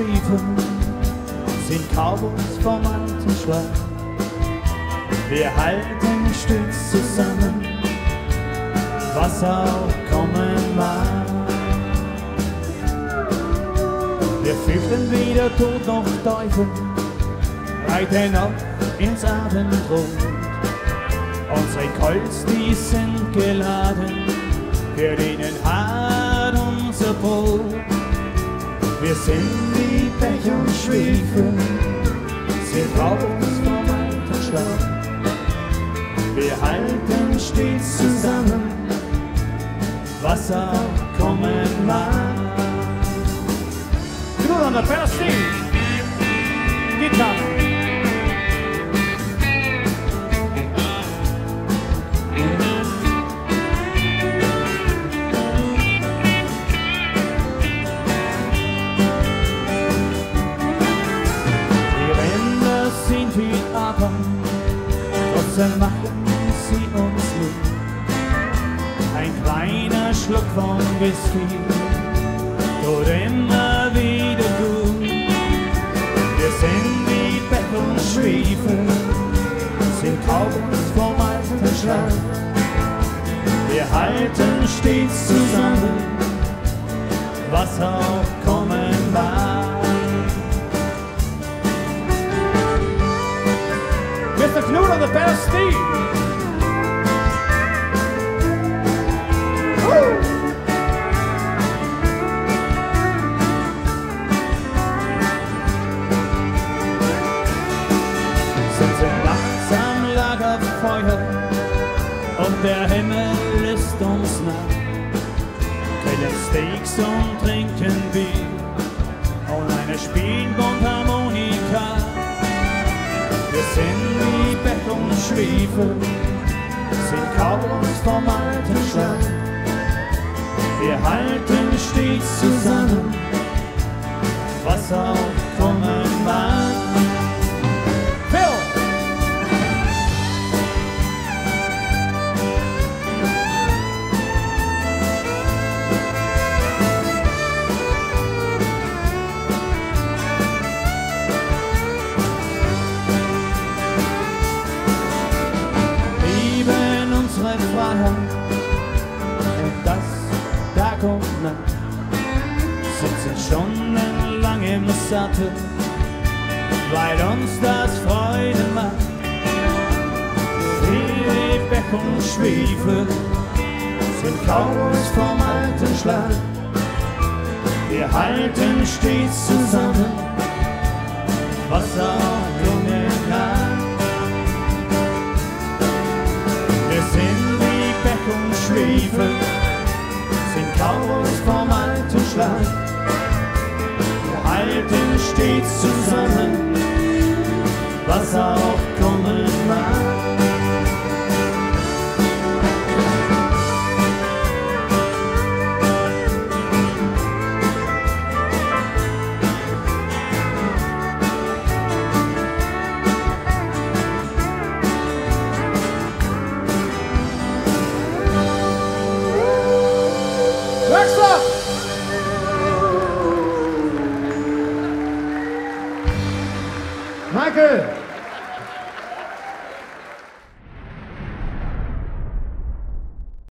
Teufel sind Cowboys vom alten Schlag. Wir halten stets zusammen, was auch kommen mag. Wir fürchten weder Tod noch Teufel, reiten ab ins Abendrot. Unsere Colts, die sind geladen, wir dienen hart unser Brot. Wir sind wie Pech und Schwefel, sind raus vom alten Schlag. Wir halten stets zusammen, was auch kommen mag. An der Persti, Gitarre. Trotzdem machen sie uns Mut. Ein kleiner Schluck von Whisky tut immer wieder gut. Wir sind wie Pech und Schwefel, sind Cowboys vom alten Schlag. Wir halten stets zusammen, was auch kommen The. Sitzen nachts am Lagerfeuer und der Himmel ist uns nah. Grillen Steaks und trinken Bier und eine Spielmundharmonika. Schwefel, sind Cowboys vom alten Schlag. Wir halten stets zusammen, was auch kommen mag. Unsere Freiheit und das Tag und Nacht sitzen stundenlang im Sattel, weil uns das Freude macht. Wie Beck und Schwefel sind Cowboys vom alten Schlag. Wir halten stets zusammen, was auch Schwefel, sind Cowboys vom alten Schlag. Wir halten stets zusammen, was auch Michael!